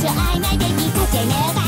しょ曖昧的かけねば